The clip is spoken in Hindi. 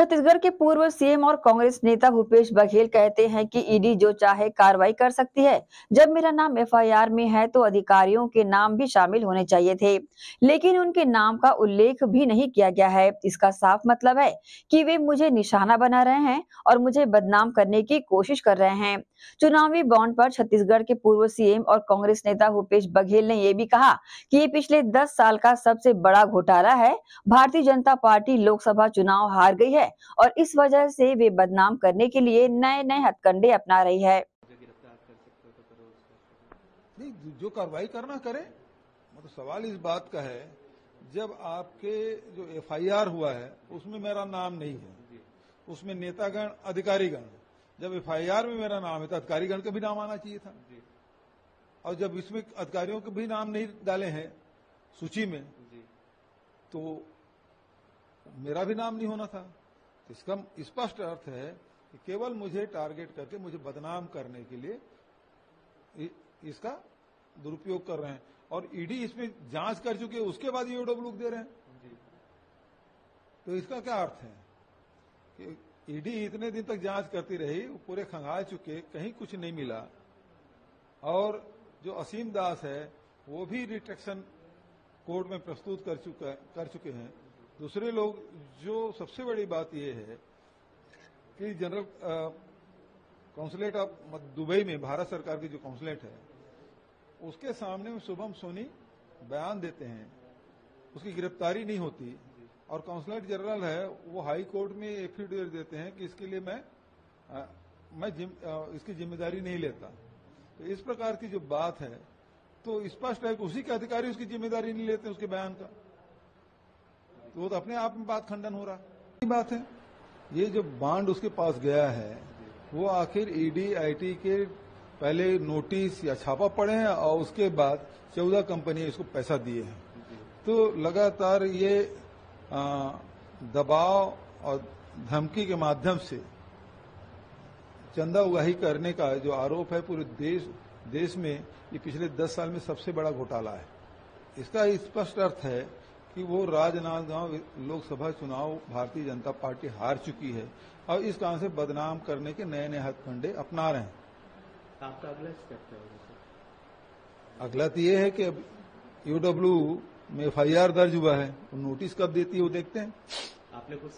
छत्तीसगढ़ के पूर्व सीएम और कांग्रेस नेता भूपेश बघेल कहते हैं कि ईडी जो चाहे कार्रवाई कर सकती है। जब मेरा नाम एफआईआर में है तो अधिकारियों के नाम भी शामिल होने चाहिए थे। लेकिन उनके नाम का उल्लेख भी नहीं किया गया है। इसका साफ़ मतलब है कि वे मुझे निशाना बना रहे हैं और मुझे बदनाम करने की कोशिश कर रहे हैं। चुनावी बॉन्ड पर छत्तीसगढ़ के पूर्व सीएम और कांग्रेस नेता भूपेश बघेल ने यह भी कहा कि ये पिछले दस साल का सबसे बड़ा घोटाला है। भारतीय जनता पार्टी लोकसभा चुनाव हार गई है और इस वजह से वे बदनाम करने के लिए नए नए हथकंडे अपना रही है। जो कार्रवाई करना करे मतलब सवाल इस बात का है, जब आपके जो एफआईआर हुआ है, उसमें मेरा नाम नहीं है। उसमें नेतागण, अधिकारीगण जब एफआईआर में मेरा नाम है तो अधिकारीगण का भी नाम आना चाहिए था। और जब इसमें अधिकारियों के भी नाम नहीं डाले हैं सूची में तो मेरा भी नाम नहीं होना था। तो इसका स्पष्ट अर्थ है कि केवल मुझे टारगेट करके मुझे बदनाम करने के लिए इसका दुरुपयोग कर रहे हैं। और ईडी इसमें जाँच कर चुके उसके बाद ये ईओडब्ल्यू दे रहे हैं। तो इसका क्या अर्थ है कि ईडी इतने दिन तक जाँच करती रही, वो पूरे खंगाल चुके, कहीं कुछ नहीं मिला। और जो असीम दास है, वो भी रिट्रेक्शन कोर्ट में प्रस्तुत कर चुका, कर चुके हैं। दूसरे लोग, जो सबसे बड़ी बात यह है कि जनरल काउंसलेट ऑफ़ दुबई में, भारत सरकार की जो काउंसलेट है, उसके सामने में शुभम सोनी बयान देते हैं। उसकी गिरफ्तारी नहीं होती। और काउंसलेट जनरल है वो हाई कोर्ट में एफिडेविट देते हैं कि इसके लिए मैं आ, मैं जिम, आ, इसकी ज़िम्मेदारी नहीं लेता। तो इस प्रकार की जो बात है तो स्पष्ट है कि उसी के अधिकारी उसकी ज़िम्मेदारी नहीं लेते उसके बयान का। तो वो तो अपने आप में बात खंडन हो रहा बात है। ये जो बांड उसके पास गया है वो आखिर ईडी आईटी के पहले नोटिस या छापा पड़े हैं और उसके बाद चौदह कंपनी इसको पैसा दिए हैं। तो लगातार ये दबाव और धमकी के माध्यम से चंदा उगाही करने का जो आरोप है पूरे देश देश में ये पिछले दस साल में सबसे बड़ा घोटाला है। इसका स्पष्ट इस अर्थ है कि वो राजनांदगांव लोकसभा चुनाव भारतीय जनता पार्टी हार चुकी है और इस कारण से बदनाम करने के नए नए हथकंडे अपना रहे हैं। आपका अगला स्टेप क्या होगा अगला तो ये है कि अब यूडब्ल्यू में एफ़ दर्ज हुआ है नोटिस कब देती है वो देखते हैं। आपने कुछ